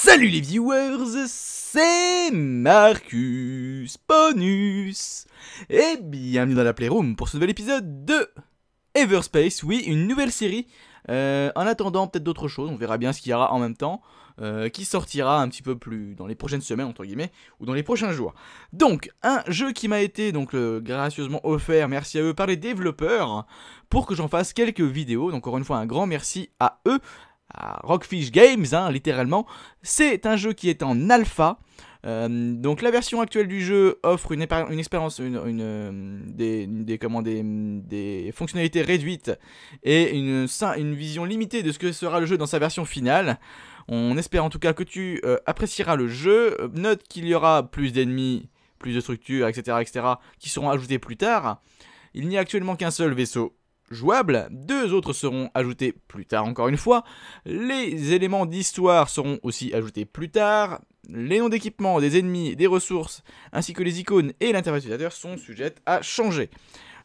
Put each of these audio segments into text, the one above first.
Salut les viewers, c'est Marcus Bonus et bienvenue dans la Playroom pour ce nouvel épisode de Everspace, oui, une nouvelle série. Euh, en attendant peut-être d'autres choses, on verra bien ce qu'il y aura en même temps, euh, qui sortira un petit peu plus dans les prochaines semaines entre guillemets ou dans les prochains jours. Donc un jeu qui m'a été donc euh, gracieusement offert, merci à eux par les développeurs pour que j'en fasse quelques vidéos. Donc encore une fois un grand merci à eux, Rockfish Games, hein, littéralement. C'est un jeu qui est en alpha. Euh, donc la version actuelle du jeu offre une, expérience, une, des, comment, des, fonctionnalités réduites et une, une, vision limitée de ce que sera le jeu dans sa version finale. On espère en tout cas que tu euh, apprécieras le jeu. Note qu'il y aura plus d'ennemis, plus de structures, etc., etc., qui seront ajoutés plus tard. Il n'y a actuellement qu'un seul vaisseau jouables, deux autres seront ajoutés plus tard encore une fois, les éléments d'histoire seront aussi ajoutés plus tard, les noms d'équipement, des ennemis, des ressources, ainsi que les icônes et l'interface utilisateur sont sujettes à changer.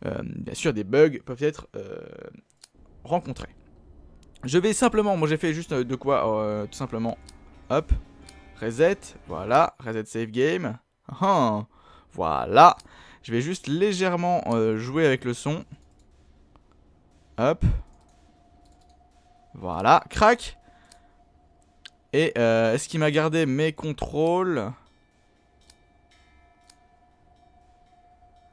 Euh, bien sûr, des bugs peuvent être euh, rencontrés. Je vais simplement, moi j'ai fait juste de quoi, euh, tout simplement, hop, reset, voilà, reset save game, ah, voilà, je vais juste légèrement jouer avec le son, Hop. Voilà, crac. Et euh, est-ce qu'il m'a gardé mes contrôles?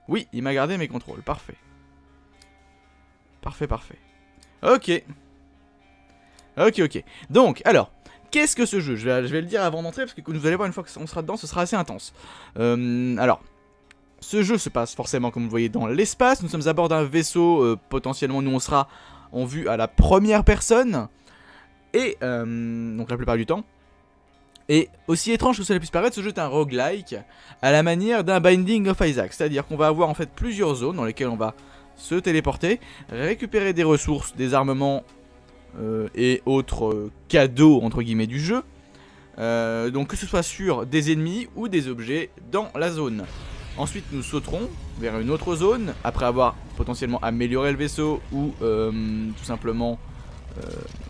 Oui, il m'a gardé mes contrôles, parfait. Parfait, parfait. Ok. Ok, ok. Donc, alors, qu'est-ce que ce jeu? Je vais, le dire avant d'entrer, parce que vous allez voir, une fois qu'on sera dedans, ce sera assez intense. Euh, alors, ce jeu se passe forcément, comme vous voyez, dans l'espace. Nous sommes à bord d'un vaisseau. Euh, potentiellement, nous, on sera en vue à la première personne. Et, euh, donc la plupart du temps. Et aussi étrange que cela puisse paraître, ce jeu est un roguelike à la manière d'un Binding of Isaac. C'est-à-dire qu'on va avoir en fait plusieurs zones dans lesquelles on va se téléporter, récupérer des ressources, des armements euh, et autres cadeaux entre guillemets du jeu. donc que ce soit sur des ennemis ou des objets dans la zone. Ensuite, nous sauterons vers une autre zone, après avoir potentiellement amélioré le vaisseau ou euh, tout simplement euh,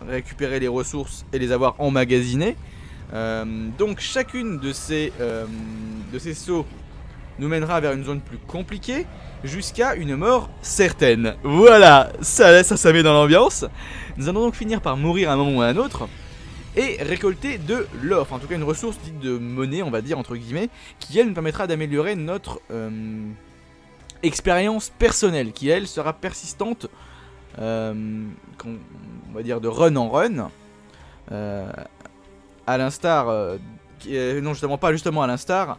récupéré les ressources et les avoir emmagasinées. Euh, donc chacune de ces, de ces sauts nous mènera vers une zone plus compliquée jusqu'à une mort certaine. Voilà, ça, ça, ça met dans l'ambiance. Nous allons donc finir par mourir à un moment ou à un autre et récolter de l'or, enfin en tout cas une ressource dite de monnaie, on va dire entre guillemets, qui elle nous permettra d'améliorer notre euh, expérience personnelle, qui elle sera persistante, euh, on va dire de run en run, euh, à l'instar, non justement pas justement à l'instar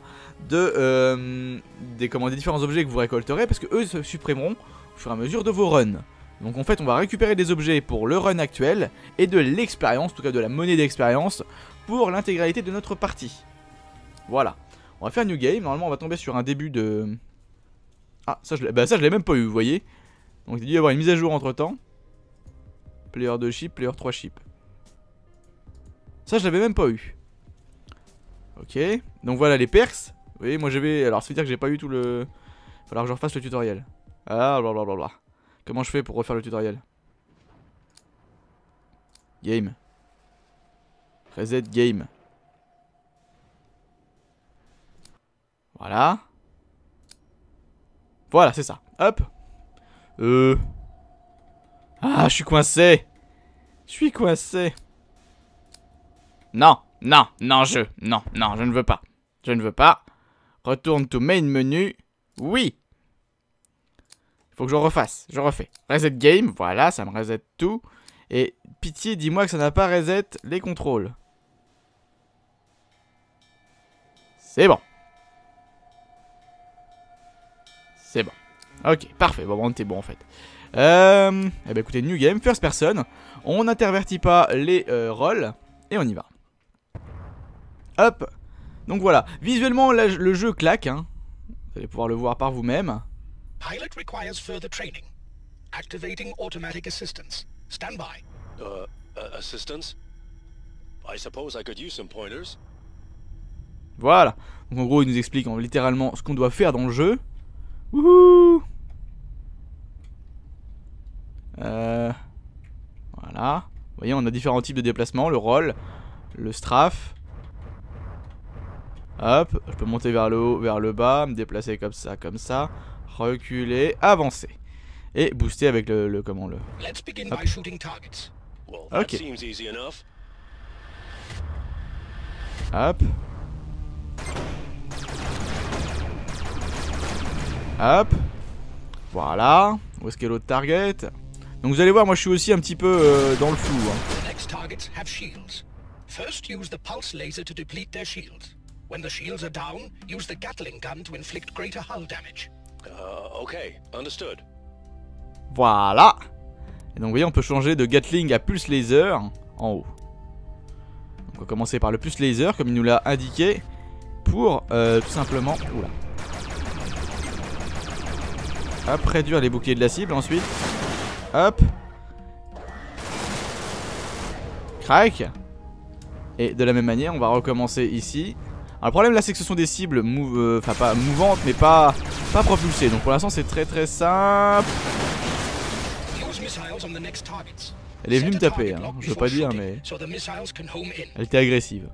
de des, des différents objets que vous récolterez, parce que eux se supprimeront au fur et à mesure de vos runs. Donc en fait on va récupérer des objets pour le run actuel et de l'expérience, en tout cas de la monnaie d'expérience pour l'intégralité de notre partie. Voilà. On va faire New Game, normalement on va tomber sur un début de... Ah ça je bah, l'ai même pas eu vous voyez. Donc il a dû y avoir une mise à jour entre temps. Player 2 chip, player 3 chip. Ça je l'avais même pas eu. Ok, donc voilà les perks. Vous voyez moi j'avais... Alors ça veut dire que j'ai pas eu tout le... Falloir que je refasse le tutoriel. Ah blablabla. Comment je fais pour refaire le tutoriel Game. Reset game. Voilà. Voilà, c'est ça. Hop. Euh. Ah, je suis coincé. Je suis coincé. Non, non, non, je. Non, non, je ne veux pas. Je ne veux pas. Retourne to main menu. Oui. Faut je refasse. Je refais. Reset game. Voilà, ça me reset tout. Et pitié, dis-moi que ça n'a pas reset les contrôles. C'est bon. C'est bon. Ok, parfait. Bon, bon t'es bon en fait. Euh, eh ben écoutez, new game, first person. On n'intervertit pas les euh, rôles. Et on y va. Hop. Donc voilà. Visuellement, le jeu claque. Hein. Vous allez pouvoir le voir par vous-même. Pilot requires further training. Activating automatic assistance. Stand by. Uh, uh, assistance? I suppose I could use some pointers. Voilà. Donc en gros, il nous explique littéralement ce qu'on doit faire dans le jeu. Wouhou euh, Voilà. Vous voyez, on a différents types de déplacements. Le roll, le strafe, Hop, je peux monter vers le haut, vers le bas, me déplacer comme ça, comme ça, reculer, avancer. Et booster avec le, le comment le... Ok. Hop. Hop. Voilà. Où est-ce qu'est l'autre target? Donc vous allez voir, moi je suis aussi un petit peu euh, dans le flou. Hein. First use the pulse laser to deplete their shields. When the shields are down, use the Gatling gun to inflict greater hull damage. Uh, okay, understood. Voilà. Et donc vous voyez, on peut changer de Gatling à pulse laser en haut. Donc on va commencer par le pulse laser, comme il nous l'a indiqué, pour euh, tout simplement... Oula. Hop, réduire les boucliers de la cible ensuite. Hop. Crac. Et de la même manière, on va recommencer ici. Alors, le problème là, c'est que ce sont des cibles euh, enfin pas mouvantes, mais pas, pas propulsées. Donc pour l'instant, c'est très très simple. Elle est venue me taper, hein. je veux pas dire, mais elle était agressive.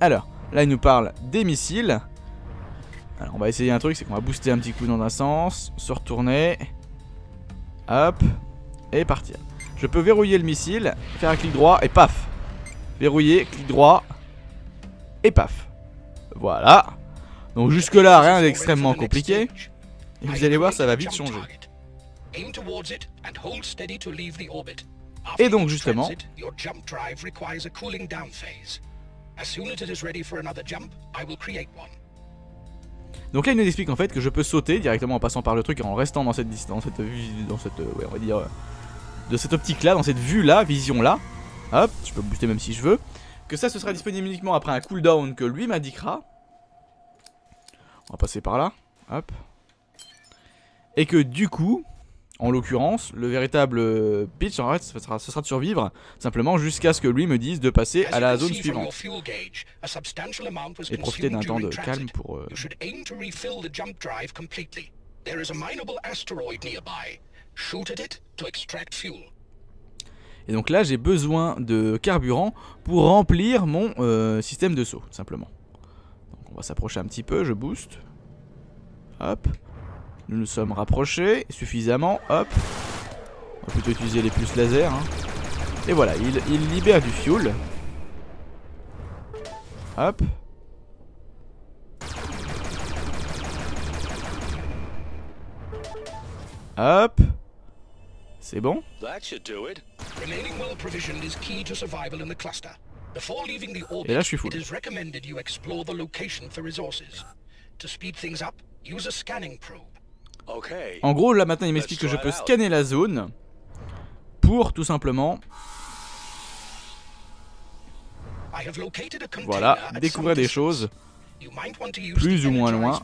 Alors, là, il nous parle des missiles. Alors, on va essayer un truc, c'est qu'on va booster un petit coup dans un sens, se retourner, hop, et partir. Je peux verrouiller le missile, faire un clic droit et paf Verrouiller, clic droit et paf. Voilà. Donc jusque là rien d'extrêmement compliqué. Et vous allez voir ça va vite changer. Et donc justement donc là il nous explique en fait que je peux sauter directement en passant par le truc et en restant dans cette distance, dans cette, dans cette ouais, on va dire de cette optique là, dans cette vue là, vision là. Hop, je peux booster même si je veux. Que ça, ce sera disponible uniquement après un cooldown que lui m'indiquera. On va passer par là. Hop. Et que du coup, en l'occurrence, le véritable pitch, en fait, ce sera, ce sera de survivre simplement jusqu'à ce que lui me dise de passer à la zone suivante. Et profiter d'un temps de calme pour... Euh... Et donc là, j'ai besoin de carburant pour remplir mon euh, système de saut, simplement. Donc on va s'approcher un petit peu, je booste. Hop. Nous nous sommes rapprochés suffisamment, hop. On va plutôt utiliser les puces laser. Hein. Et voilà, il, il libère du fuel. Hop. Hop. C'est bon? Et là je suis full. En gros là maintenant il m'explique que je peux scanner la zone pour tout simplement voilà, découvrir des choses plus ou moins loin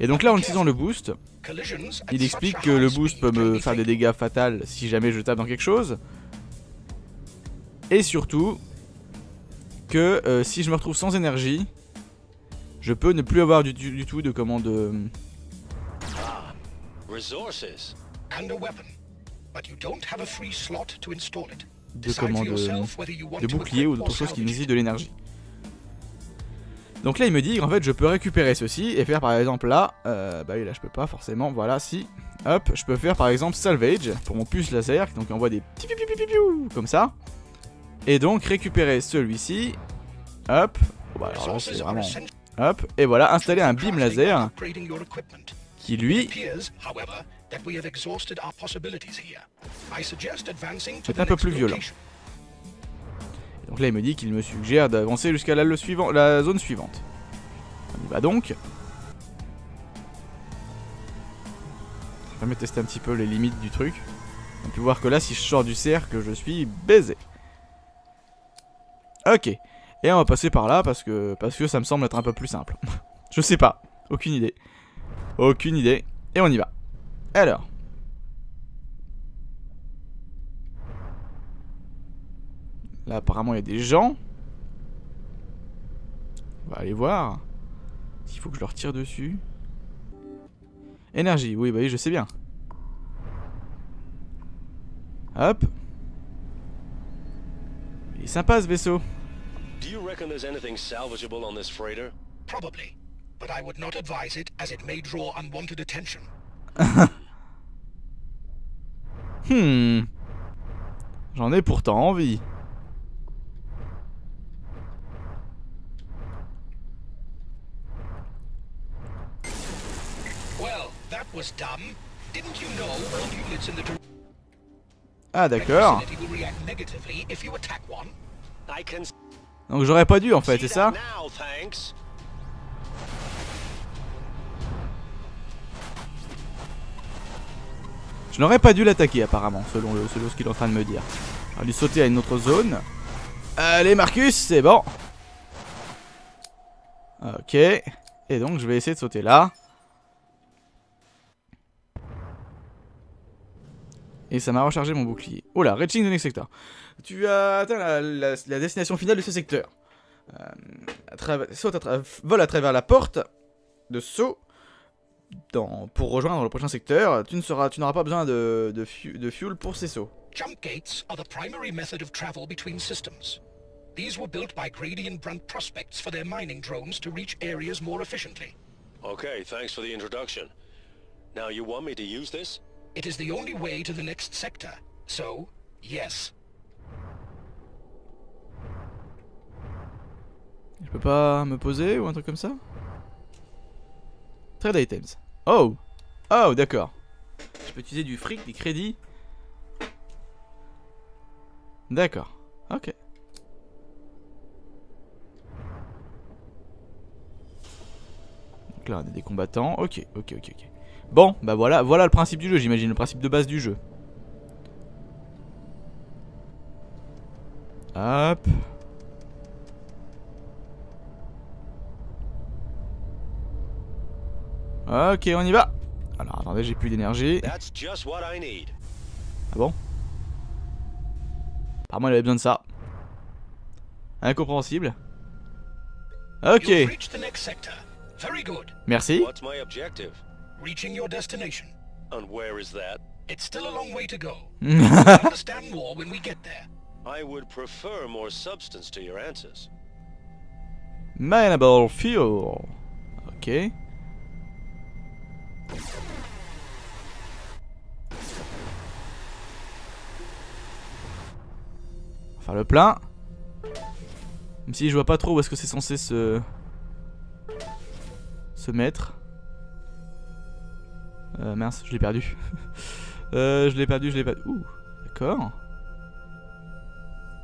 et donc là en utilisant le boost, il explique que le boost peut me faire des dégâts fatals si jamais je tape dans quelque chose. Et surtout, que euh, si je me retrouve sans énergie, je peux ne plus avoir du, tout de commande... De, de commande de bouclier ou d'autres choses qui nécessitent de l'énergie. Donc là il me dit en fait je peux récupérer ceci et faire par exemple là, euh, bah oui là je peux pas forcément, voilà si, hop, je peux faire par exemple salvage pour mon puce laser, donc il envoie des petits comme ça, et donc récupérer celui-ci, hop, bah alors c'est vraiment, hop, et voilà, installer un beam laser qui lui est un peu plus violent. Donc là, il me dit qu'il me suggère d'avancer jusqu'à la, zone suivante. On y va donc. Je vais me tester un petit peu les limites du truc. On peut voir que là, si je sors du cercle, je suis baisé. Ok. Et on va passer par là parce que, parce que ça me semble être un peu plus simple. je sais pas. Aucune idée. Aucune idée. Et on y va. Alors. Là, apparemment, il y a des gens. On va aller voir. S'il faut que je leur tire dessus. Énergie, oui, bah oui, je sais bien. Hop. Il est sympa ce vaisseau. you reckon there's anything salvageable on this freighter? Probably. But I would not advise it, as it may draw unwanted attention. Hmm. J'en ai pourtant envie. Well, that was dumb. Didn't you know all units in the direct Ah d'accord. vicinity will react negatively if you attack one? I can Donc j'aurais pas dû en fait, c'est ça. Je n'aurais pas dû l'attaquer apparemment, selon, le, selon ce qu'il est en train de me dire. J'aurais dû sauter à une autre zone. Allez Marcus, c'est bon. Ok. Et donc je vais essayer de sauter là. Et ça m'a rechargé mon bouclier. Oh là, reaching the next sector. Tu as atteint la, la- la destination finale de ce secteur. Euh, à travers- saute à vole à travers la porte de saut dans- pour rejoindre le prochain secteur. Tu ne seras, tu n'auras pas besoin de, de, fu- de fuel pour ces sauts. Jump gates are the primary method of travel between systems. These were built by Grady and Brunt prospects for their mining drones to reach areas more efficiently. Okay, thanks for the introduction. Now you want me to use this? It is the only way to the next sector. So, yes. Je peux pas me poser ou un truc comme ça? Trade items. Oh Oh, d'accord. Je peux utiliser du fric, des crédits. D'accord. Ok. Donc là, on a des combattants. Ok, ok, ok, ok. Bon, bah voilà, voilà le principe du jeu, j'imagine, le principe de base du jeu. Hop. Ok, on y va. Alors attendez, j'ai plus d'énergie. Ah bon? Apparemment, il avait besoin de ça. Incompréhensible. Ok, merci. Reaching your destination. And where is that? It's still a long way to go. You'll understand more when we get there. I would prefer more substance to your answers. Mineable fuel. Ok. On va faire le plein. Même si je vois pas trop où est-ce que c'est censé se... se mettre. Euh, mince, je l'ai perdu. euh, je l'ai perdu, je l'ai perdu. Ouh, d'accord.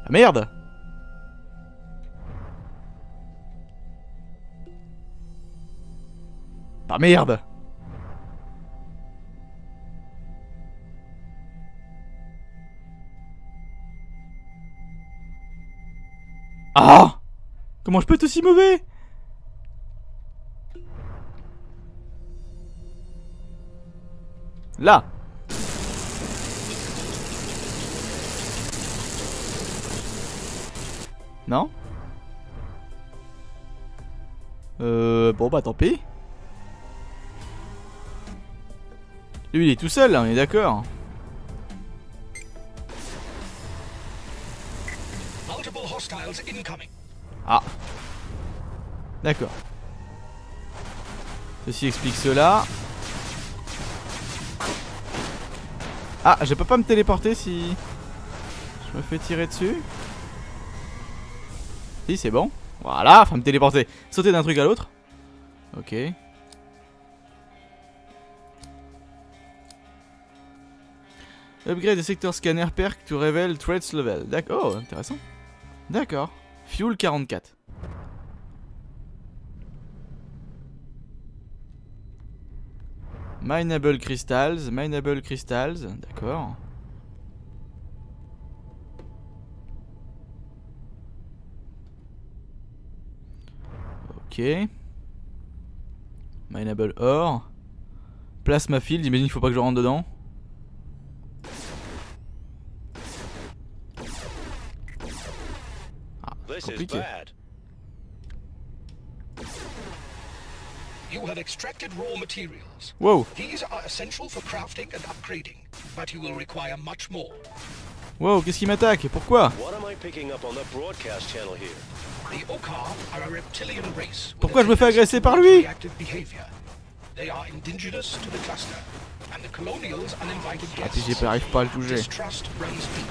Ah merde Ah merde Ah Comment je peux être aussi mauvais? Là Non Euh... Bon bah tant pis. Lui il est tout seul là, on est d'accord. Multiple hostiles incoming. Ah. D'accord. Ceci explique cela. Ah, je peux pas me téléporter si je me fais tirer dessus. Si, c'est bon. Voilà, enfin me téléporter. Sauter d'un truc à l'autre. Ok. Upgrade des secteurs scanner perk to reveal threats level. D'accord, oh, intéressant. D'accord. Fuel 44. Mineable crystals, mineable crystals, d'accord. Ok. Mineable ore. Plasma field, j'imagine qu'il faut pas que je rentre dedans. Ah, compliqué. You have extracted raw materials. Wow, These are essential for crafting and upgrading, but you will require much more. wow, qu'est-ce qui m'attaque? Pourquoi? What am I picking up on the broadcast channel here? The Okar are a reptilian race. with Pourquoi je me fais agresser par lui? reactive behavior. They are indigenous to the cluster, and the colonials uninvited Ah, j'arrive pas à le toucher. Distrust runs deep.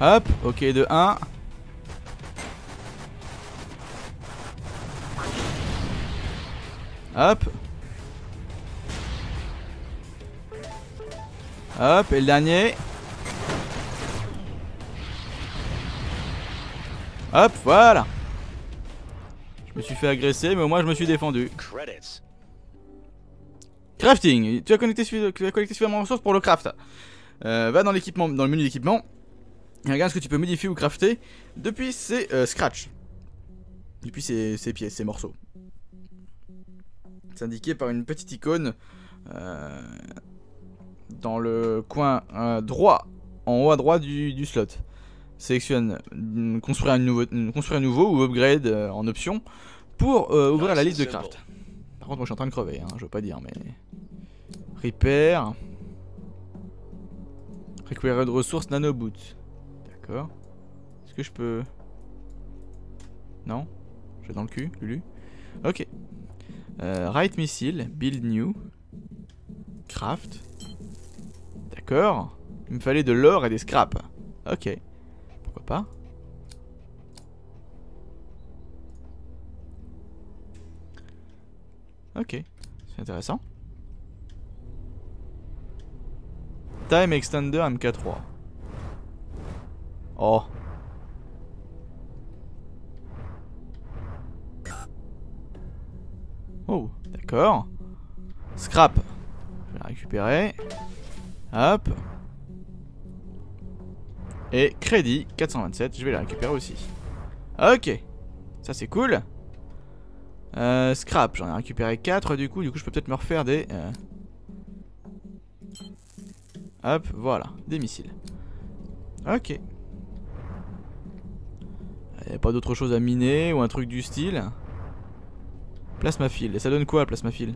Hop, ok, de 1. Hop. Hop, et le dernier. Hop, voilà. Je me suis fait agresser, mais au moins je me suis défendu. Crafting. Tu as, connecté tu as collecté suffisamment de ressources pour le craft. Euh, va dans l'équipement, dans le menu d'équipement. Et regarde ce que tu peux modifier ou crafter? Depuis ces euh, scratch. Depuis ces, ces pièces, ces morceaux. Indiqué par une petite icône euh, dans le coin euh, droit, en haut à droite du, du slot. Sélectionne mm, construire un nouveau, mm, construire un nouveau ou upgrade euh, en option pour ouvrir la liste de craft. Par contre, moi je suis en train de crever, hein, je veux pas dire, mais. Repair. Récupérer de ressources nanoboot. D'accord. Est-ce que je peux? Non? J'ai dans le cul, Lulu Ok. Euh, right missile, build new. Craft. D'accord. Il me fallait de l'or et des scraps. Ok. Pourquoi pas Ok. C'est intéressant. Time Extender MK3. Oh. Oh, d'accord. Scrap. Je vais la récupérer. Hop. Et crédit 427, je vais la récupérer aussi. Ok. Ça c'est cool. Euh, scrap, j'en ai récupéré 4 du coup, du coup je peux peut-être me refaire des... euh, Hop, voilà, des missiles. Ok. Il n'y a pas d'autre chose à miner ou un truc du style? Plasma fil. Et ça donne quoi, plasma fil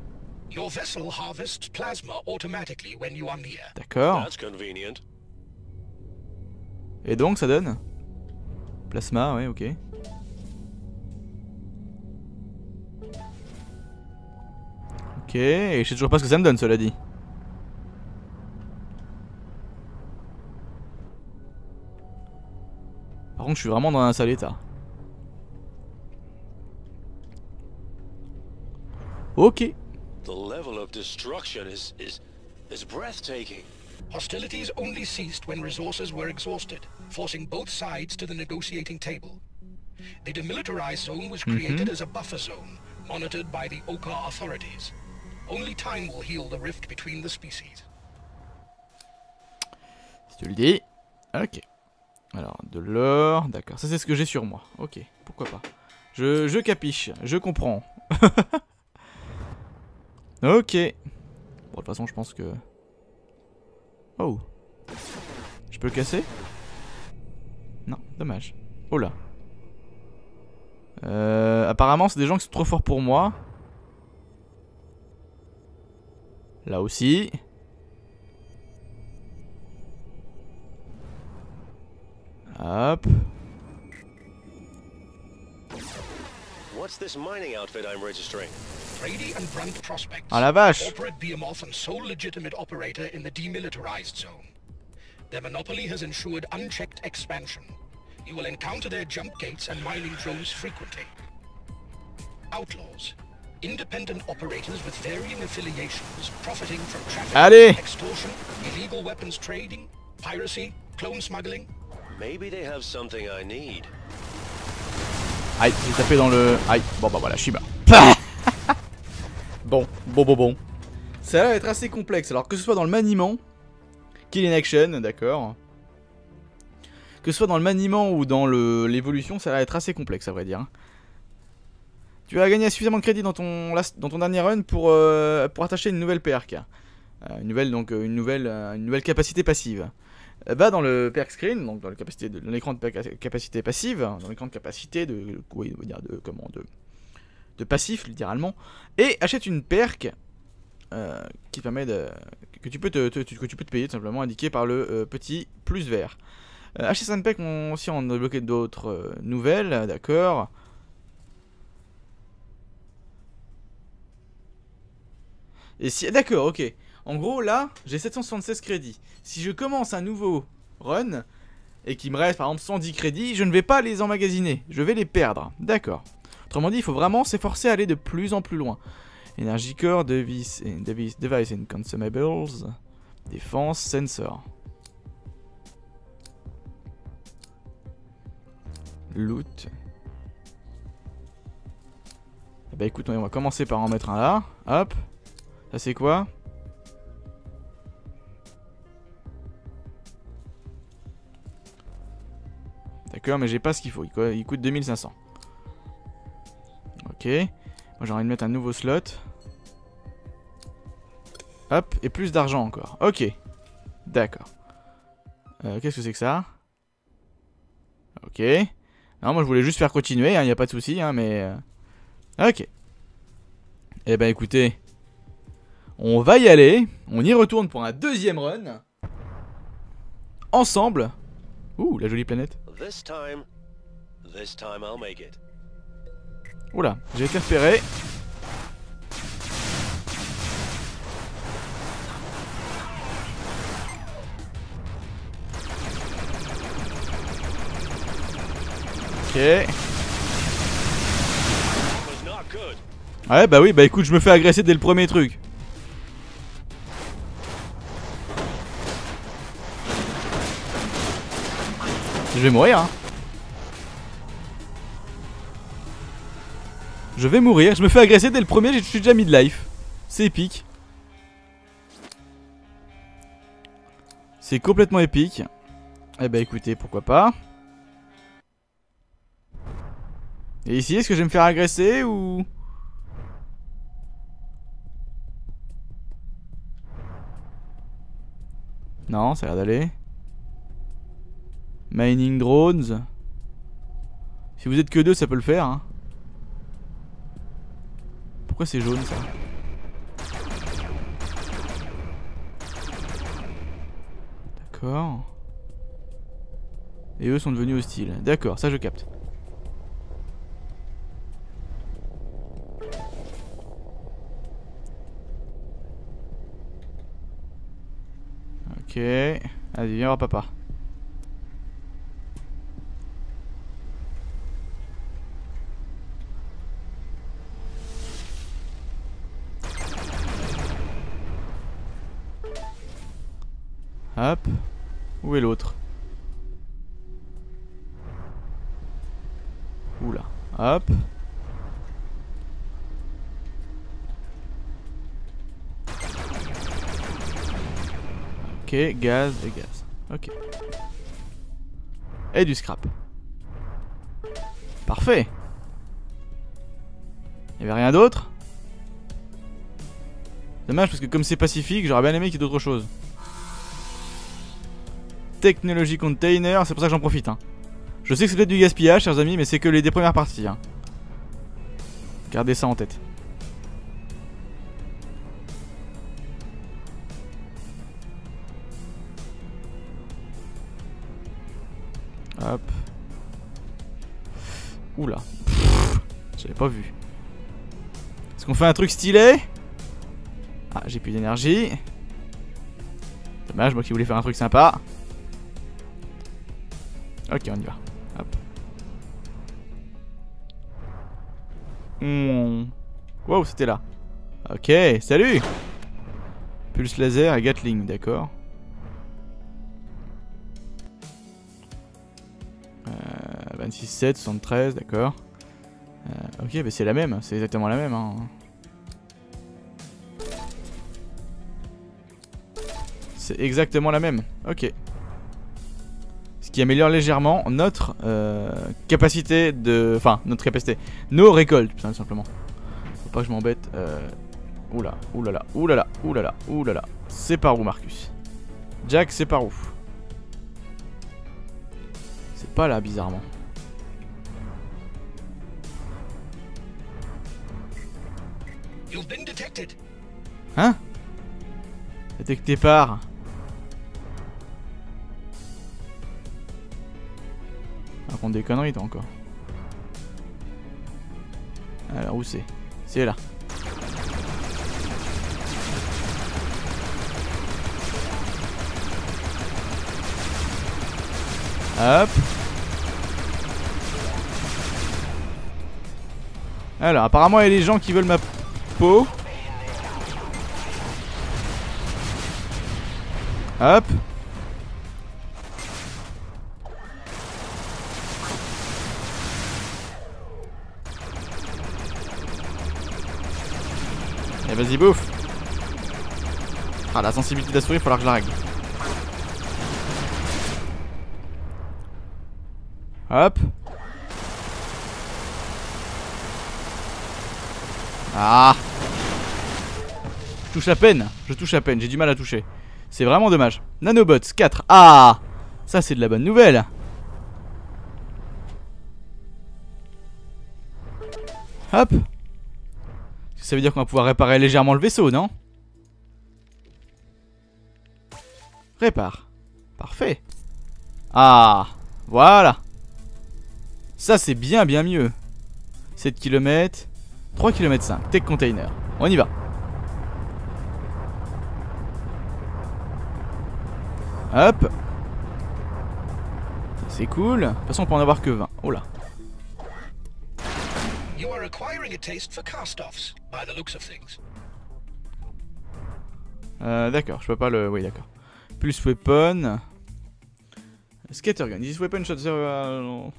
Your vessel harvests plasma automatically when you are near. D'accord. That's convenient. Et donc, ça donne? Plasma, ouais, ok. Ok, et je sais toujours pas ce que ça me donne, cela dit. Par contre, je suis vraiment dans un sale état. Ok. The level of destruction is is is breathtaking. Hostilities only ceased when resources were exhausted, forcing both sides to the negotiating table. The demilitarized zone was created as a buffer zone, monitored by the Okar authorities. Only time will heal the rift between the species. Si tu le dis. Ok. Alors, de l'or. D'accord. Ça, c'est ce que j'ai sur moi. Ok. Pourquoi pas. Je, je capiche. Je comprends. ok. Bon, de toute façon, je pense que... Oh. Je peux le casser? Non, dommage. Oh là. Euh, apparemment, c'est des gens qui sont trop forts pour moi. Là aussi. Hop. What's this mining outfit I'm registering? Brady and Brunt Prospects. Ah la vache Corporate behemoth and sole legitimate operator in the demilitarized zone. Their monopoly has ensured unchecked expansion. You will encounter their jump gates and mining drones frequently. Outlaws. Independent operators with varying affiliations, profiting from traffic, Allez extortion, illegal weapons trading, piracy, clone smuggling. Maybe they have something I need. Aïe, j'ai tapé dans le... Aïe, bon bah voilà, je suis mort. bon, bon, bon, bon. Ça a l'air d'être assez complexe. Alors que ce soit dans le maniement, kill in action, d'accord. Que ce soit dans le maniement ou dans l'évolution, ça a l'air d'être assez complexe à vrai dire. Tu as gagné suffisamment de crédit dans ton, last- dans ton dernier run pour, euh, pour attacher une nouvelle perk. Euh, une nouvelle, donc, une nouvelle, euh, une nouvelle capacité passive. Euh, Va dans le perk screen, donc dans l'écran de capacité passive, dans l'écran de capacité de, on de comment de, de passif littéralement, et achète une perk euh, qui permet de que tu peux te, que tu peux te payer tout simplement indiqué par le euh, petit plus vert. Euh, HC Pack ont aussi en débloqué d'autres nouvelles, d'accord. Et si d'accord, ok. En gros là, j'ai 776 crédits. Si je commence un nouveau run et qu'il me reste par exemple 110 crédits, je ne vais pas les emmagasiner, je vais les perdre. D'accord. Autrement dit, il faut vraiment s'efforcer à aller de plus en plus loin. Energy Core, device, device, device and Consumables, Défense, Sensor. Loot. Bah écoute, on va commencer par en mettre un là. Hop. Ça c'est quoi? Mais j'ai pas ce qu'il faut. Il co- il coûte 2500. Ok. Moi j'ai envie de mettre un nouveau slot. Hop, et plus d'argent encore. Ok. D'accord. Euh, Qu'est-ce que c'est que ça? Ok. Non, moi je voulais juste faire continuer, il n'y a pas de souci, hein, mais... euh, Ok. Eh ben écoutez, on va y aller. On y retourne pour un deuxième run. Ensemble. Ouh, la jolie planète. This time, this time I'll make it. Oula, j'ai été repéré. Ok. Ouais, bah oui, bah écoute, je me fais agresser dès le premier truc. Je vais mourir, hein. Je vais mourir, je me fais agresser dès le premier, je suis déjà mis de life. C'est épique. C'est complètement épique. Eh bah écoutez, pourquoi pas. Et ici, est-ce que je vais me faire agresser ou... Non, ça a l'air d'aller. Mining drones. Si vous êtes que deux, ça peut le faire. Hein. Pourquoi c'est jaune ça? D'accord. Et eux sont devenus hostiles. D'accord, ça je capte. Ok. Allez, viens voir papa. Gaz et gaz. Ok. Et du scrap. Parfait. Y'avait rien d'autre? Dommage parce que comme c'est pacifique, j'aurais bien aimé qu'il y ait d'autres choses. Technologie container, c'est pour ça que j'en profite. Hein. Je sais que c'est peut-être du gaspillage, chers amis, mais c'est que les des premières parties. Hein. Gardez ça en tête. Oula. J'avais pas vu. Est-ce qu'on fait un truc stylé? Ah, j'ai plus d'énergie. Dommage, moi qui voulais faire un truc sympa. Ok, on y va. Hop. Hmm. Wow, c'était là. Ok, salut Pulse laser et Gatling, d'accord. Euh, 26, 7, 73, d'accord. Euh, ok, bah c'est la même, c'est exactement la même. Hein. C'est exactement la même, ok. Ce qui améliore légèrement notre euh, capacité de... Enfin, notre capacité. Nos récoltes, tout simplement. Faut pas que je m'embête. Euh... Oula, oulala, oulala, oulala, oulala. C'est par où, Marcus? Jack, c'est par où? C'est pas là, bizarrement. Hein? Tes parts. Raconte des conneries encore. Alors où c'est? C'est là. Hop. Alors, apparemment, il y a des gens qui veulent ma Hop. Et vas-y, bouffe. Ah, la sensibilité de la souris, il falloir que je la règle. Hop. Ah touche à peine, je touche à peine, j'ai du mal à toucher. C'est vraiment dommage. Nanobots 4. Ah Ça c'est de la bonne nouvelle. Hop. Ça veut dire qu'on va pouvoir réparer légèrement le vaisseau, non? Répare. Parfait. Ah Voilà ça c'est bien bien mieux 7 km 3 km 5 Tech container On y va Hop C'est cool De toute façon on peut en avoir que 20 Oh là Euh, d'accord, je peux pas le... Oui, d'accord. Plus weapon. Scattergun. This weapon shot zero...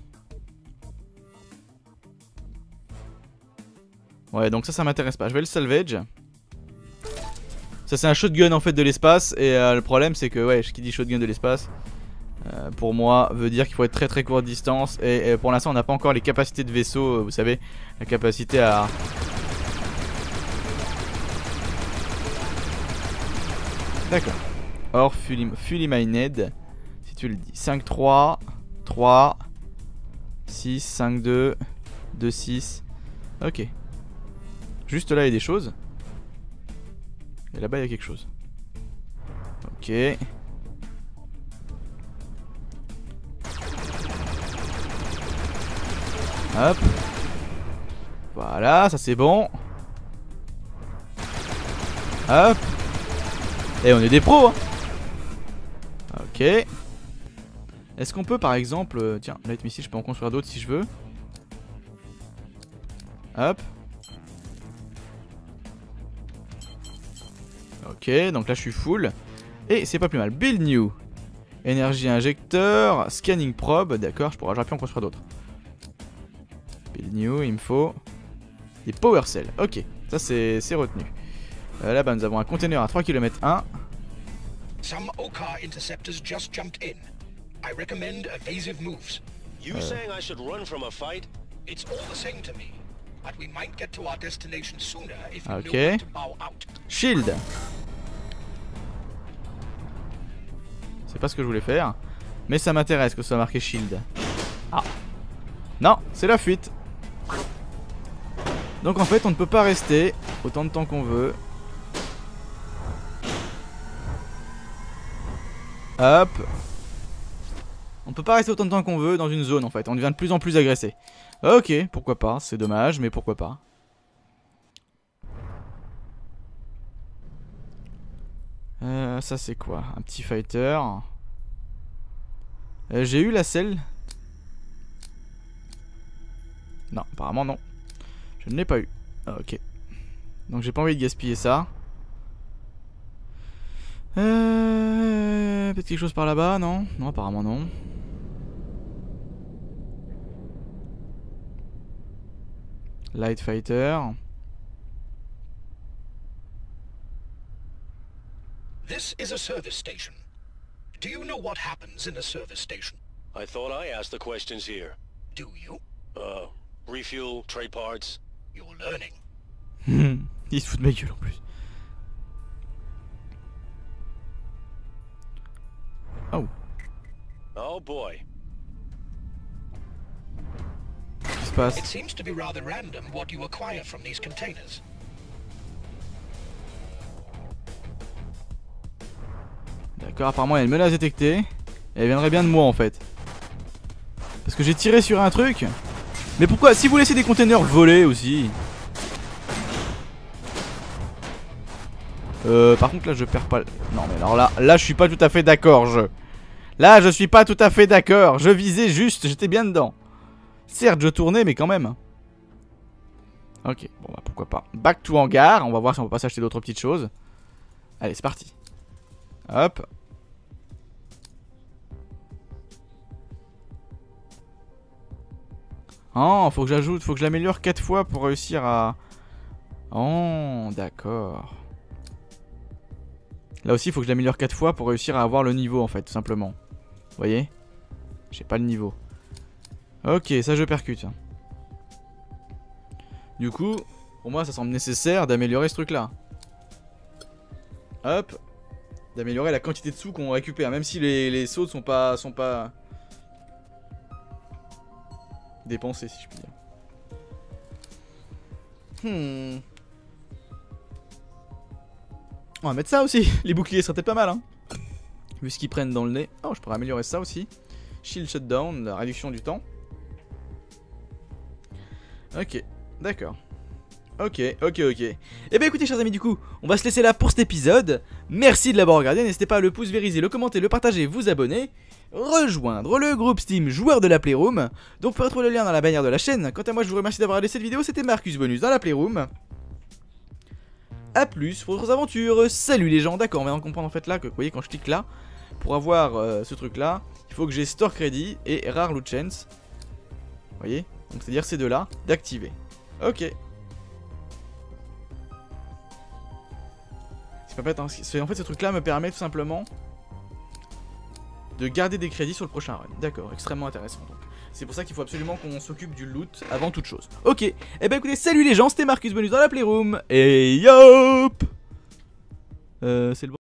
Ouais, donc ça, ça m'intéresse pas. Je vais le salvage. Ça, c'est un shotgun en fait de l'espace. Et euh, le problème, c'est que, ouais, ce qui dit shotgun de l'espace, euh, pour moi, veut dire qu'il faut être très très court de distance. Et, pour l'instant, on n'a pas encore les capacités de vaisseau, euh, vous savez, la capacité à. D'accord. Or, fully, fully minded. Si tu le dis. 5, 3, 3, 6, 5, 2, 2, 6. Ok. Juste là, il y a des choses. Et là-bas, il y a quelque chose. Ok. Hop. Voilà, ça c'est bon. Hop. Et on est des pros. Hein. Ok. Est-ce qu'on peut par exemple... Euh, tiens, light missile, je peux en construire d'autres si je veux. Hop. Ok, donc là je suis full. Et c'est pas plus mal. Build new. Énergie injecteur, scanning probe, d'accord, je pourrais pu en construire d'autres. Build new, il me faut des power cells. Ok, ça c'est retenu. Euh, Là-bas nous avons un container à 3 km 1. Some Oka interceptors just jumped in. I recommend evasive moves. You euh. saying I should run from a fight? It's all the same to me. But we might get to our destination sooner if you okay. know when to bow out. Shield. C'est pas ce que je voulais faire. Mais ça m'intéresse que ce soit marqué shield. Ah. Non, c'est la fuite. Donc en fait, on ne peut pas rester autant de temps qu'on veut. Hop. On peut pas rester autant de temps qu'on veut dans une zone en fait. On devient de plus en plus agressé. Ok, pourquoi pas. C'est dommage, mais pourquoi pas. Euh, ça c'est quoi? Un petit fighter. Euh, J'ai eu la selle Non, apparemment non. Je ne l'ai pas eu. Ok. Donc j'ai pas envie de gaspiller ça. Euh, Peut-être quelque chose par là-bas, non? Non, apparemment non. Light Fighter. This is a service station. Do you know what happens in a service station? I thought I asked the questions here. Do you? Uh, refuel, trade parts. You're learning. Il se fout de ma gueule en plus. Oh. Oh boy. D'accord, apparemment il y a une menace détectée. Et elle viendrait bien de moi en fait. Parce que j'ai tiré sur un truc. Mais pourquoi Si vous laissez des containers voler aussi. Euh, par contre là je perds pas... Non mais alors là, là je suis pas tout à fait d'accord je... Là je suis pas tout à fait d'accord. Je visais juste, j'étais bien dedans. Certes je tournais mais quand même. Ok, bon bah pourquoi pas. Back to hangar, on va voir si on peut pas s'acheter d'autres petites choses. Allez c'est parti. Hop. Oh, faut que j'ajoute, faut que je l'améliore 4 fois pour réussir à... Oh, d'accord. Là aussi, faut que je l'améliore 4 fois pour réussir à avoir le niveau, en fait, tout simplement. Vous voyez? J'ai pas le niveau. Ok, ça je percute. Du coup, pour moi, ça semble nécessaire d'améliorer ce truc-là. Hop. D'améliorer la quantité de sous qu'on récupère, même si les, les sauts sont pas, sont pas dépensés, si je puis dire. Hmm. On va mettre ça aussi. Les boucliers seraient peut-être pas mal, hein. Vu ce qu'ils prennent dans le nez. Oh, je pourrais améliorer ça aussi. Shield shutdown, la réduction du temps. Ok, d'accord. Ok, ok, ok. Et eh bien écoutez chers amis du coup, on va se laisser là pour cet épisode. Merci de l'avoir regardé, n'hésitez pas à le pouce vériser, le commenter, le partager, vous abonner. Rejoindre le groupe Steam joueur de la Playroom. Donc vous pouvez retrouver le lien dans la bannière de la chaîne. Quant à moi je vous remercie d'avoir regardé cette vidéo, c'était Marcus Bonus dans la Playroom. A plus pour d'autres aventures. Salut les gens, d'accord, de comprendre en fait là que vous voyez quand je clique là, pour avoir euh, ce truc là, il faut que j'ai Store Credit et Rare Loot Chance. Vous voyez? Donc c'est à dire ces deux là, d'activer. Ok. En fait, en fait, ce truc là me permet tout simplement de garder des crédits sur le prochain run. D'accord, extrêmement intéressant donc. C'est pour ça qu'il faut absolument qu'on s'occupe du loot avant toute chose. Ok, eh ben écoutez, salut les gens, c'était Marcus Bonus dans la Playroom, et yop euh, C'est le